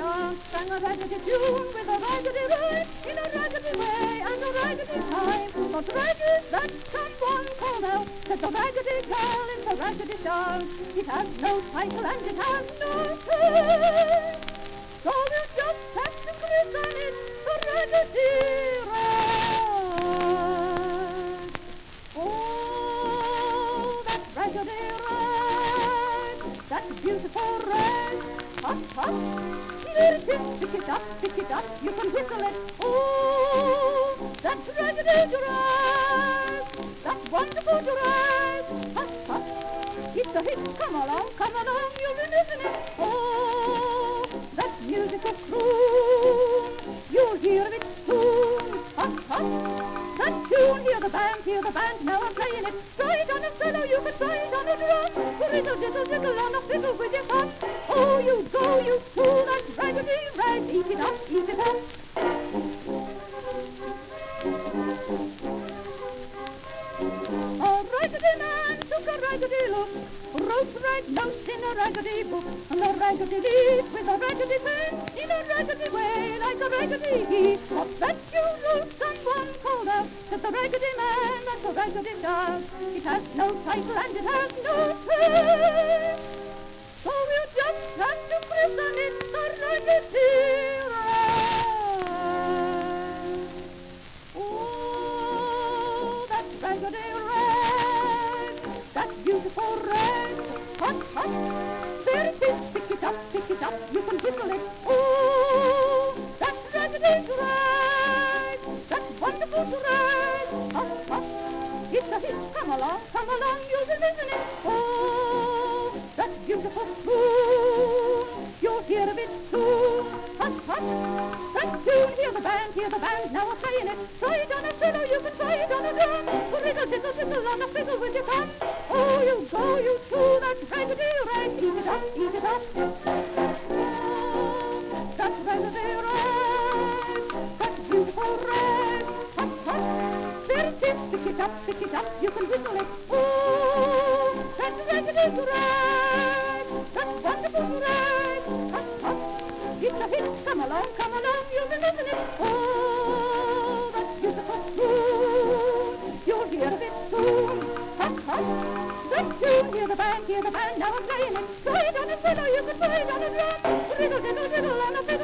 a raggedy tune with a raggedy rhyme in a raggedy way and a raggedy time. But ragged that someone called out that the raggedy girl in the raggedy show. It has no title and it has no fame. So you just have to christen it the raggedy rag. Oh, that raggedy rag, that beautiful rag. Hot, hot. Pick it up, pick it up, you can whistle it. Oh, that raggedy rag, that wonderful rag. Hot, hot. It's a hit, come along, come along, you'll be missing it. Oh, that musical croon, you'll hear it soon. Hot, hot. That tune, hear the band, hear the band, now I'm playing it. Try it on a cello, you can try it on a drum. Riddle, diddle, diddle on a fiddle with your thumb. Oh, you go, you fool, raggedy man took a raggedy look, wrote right notes in a raggedy book, and a raggedy leaf with a raggedy pen, in a raggedy way, like a raggedy heap. I bet you know someone called out that the raggedy man that's a raggedy child. It has no title and it has no fame. So you just have to christen it the raggedy rag. Oh, that raggedy up, you can whistle it. Oh, that raggedy rag, that wonderful rag, hot, hot. It's a hit, come along, come along, you'll be missing it. Oh, that beautiful tune, you'll hear of it soon. Hot, hot. That tune, hear the band, hear the band, now I'm playing it. Try it on a fiddle, you can try it on a drum. Riddle, diddle, diddle on a fiddle with your thumb. Oh, you go, you too, that raggedy rag. Eat it up, eat it up. It is, up, pick it up, you can whistle it. Oh, that raggedy rag, that wonderful rag. Hot, hot. It's a hit, come along, come along, you'll be missing it. Oh, that beautiful tune, you'll hear of it soon. Hot, hot. That tune, hear the band, hear the band, now I'm playing it. Try it on a cello, you can try it on a drum. Riddle,